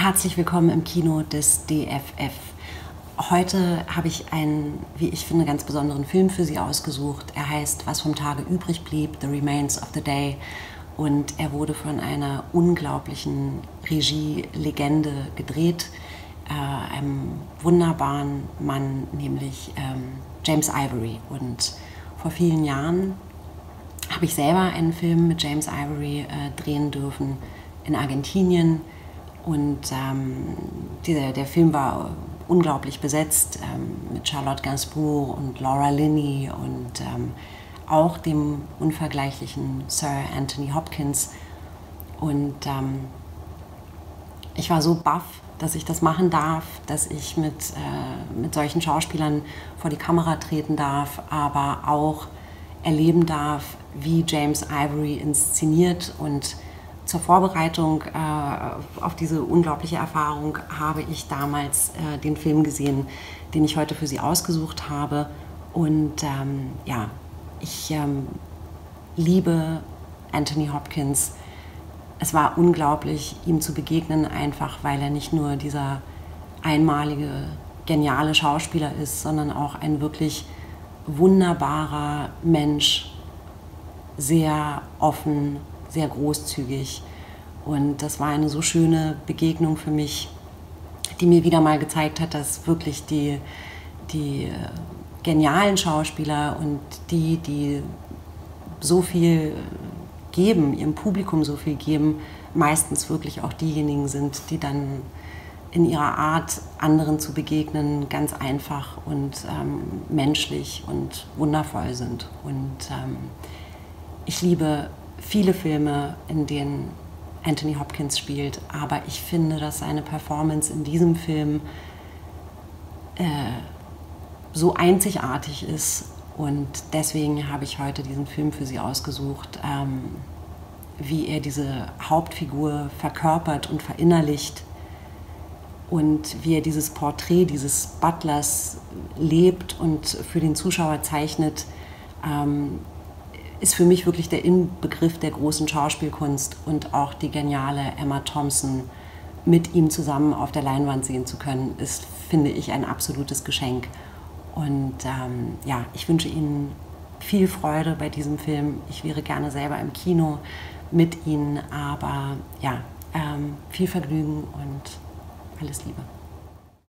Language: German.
Herzlich willkommen im Kino des DFF. Heute habe ich einen, wie ich finde, ganz besonderen Film für Sie ausgesucht. Er heißt Was vom Tage übrig blieb, The Remains of the Day. Und er wurde von einer unglaublichen Regie-Legende gedreht, äh, einem wunderbaren Mann, nämlich ähm, James Ivory. Und vor vielen Jahren habe ich selber einen Film mit James Ivory äh, drehen dürfen in Argentinien. Und ähm, dieser, der Film war unglaublich besetzt ähm, mit Charlotte Gainsbourg und Laura Linney und ähm, auch dem unvergleichlichen Sir Anthony Hopkins. Und ähm, ich war so baff, dass ich das machen darf, dass ich mit, äh, mit solchen Schauspielern vor die Kamera treten darf, aber auch erleben darf, wie James Ivory inszeniert. Und zur Vorbereitung äh, auf diese unglaubliche Erfahrung habe ich damals äh, den Film gesehen, den ich heute für Sie ausgesucht habe. Und ähm, ja, ich ähm, liebe Anthony Hopkins. Es war unglaublich, ihm zu begegnen, einfach weil er nicht nur dieser einmalige, geniale Schauspieler ist, sondern auch ein wirklich wunderbarer Mensch, sehr offen, sehr großzügig. Und das war eine so schöne Begegnung für mich, die mir wieder mal gezeigt hat, dass wirklich die, die äh, genialen Schauspieler und die, die so viel geben, ihrem Publikum so viel geben, meistens wirklich auch diejenigen sind, die dann in ihrer Art, anderen zu begegnen, ganz einfach und ähm, menschlich und wundervoll sind. Und ähm, ich liebe viele Filme, in denen Anthony Hopkins spielt, aber ich finde, dass seine Performance in diesem Film äh, so einzigartig ist und deswegen habe ich heute diesen Film für Sie ausgesucht, ähm, wie er diese Hauptfigur verkörpert und verinnerlicht und wie er dieses Porträt dieses Butlers lebt und für den Zuschauer zeichnet, ähm, ist für mich wirklich der Inbegriff der großen Schauspielkunst und auch die geniale Emma Thompson mit ihm zusammen auf der Leinwand sehen zu können, ist, finde ich, ein absolutes Geschenk. Und ähm, ja, ich wünsche Ihnen viel Freude bei diesem Film. Ich wäre gerne selber im Kino mit Ihnen, aber ja, ähm, viel Vergnügen und alles Liebe.